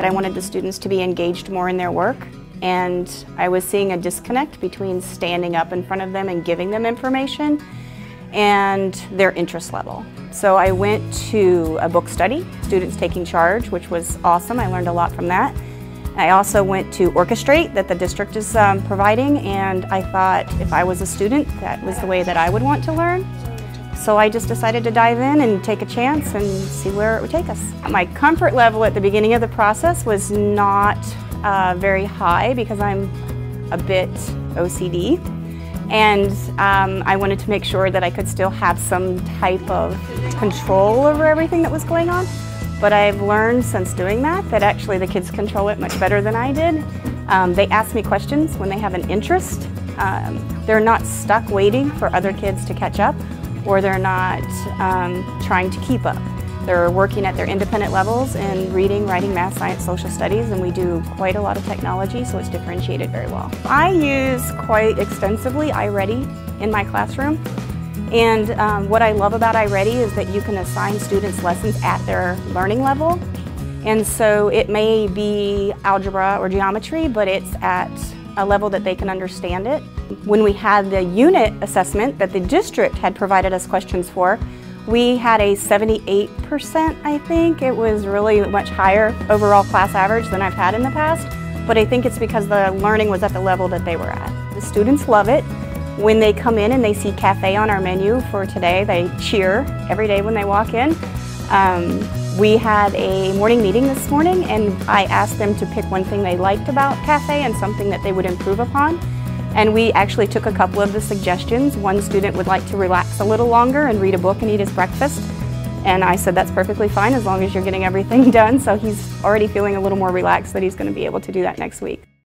that I wanted the students to be engaged more in their work. And I was seeing a disconnect between standing up in front of them and giving them information and their interest level. So I went to a book study, Students Taking Charge, which was awesome. I learned a lot from that. I also went to Orchestrate that the district is um, providing and I thought if I was a student that was the way that I would want to learn. So I just decided to dive in and take a chance and see where it would take us. My comfort level at the beginning of the process was not uh, very high because I'm a bit OCD and um, I wanted to make sure that I could still have some type of control over everything that was going on. But I've learned since doing that that actually the kids control it much better than I did. Um, they ask me questions when they have an interest. Um, they're not stuck waiting for other kids to catch up or they're not um, trying to keep up. They're working at their independent levels in reading, writing, math, science, social studies, and we do quite a lot of technology, so it's differentiated very well. I use quite extensively iReady in my classroom. And um, what I love about iReady is that you can assign students lessons at their learning level. And so it may be algebra or geometry, but it's at a level that they can understand it. When we had the unit assessment that the district had provided us questions for, we had a 78%, I think. It was really much higher overall class average than I've had in the past, but I think it's because the learning was at the level that they were at. The students love it. When they come in and they see cafe on our menu for today, they cheer every day when they walk in. Um, we had a morning meeting this morning and I asked them to pick one thing they liked about cafe and something that they would improve upon. And we actually took a couple of the suggestions. One student would like to relax a little longer and read a book and eat his breakfast. And I said that's perfectly fine as long as you're getting everything done. So he's already feeling a little more relaxed that he's going to be able to do that next week.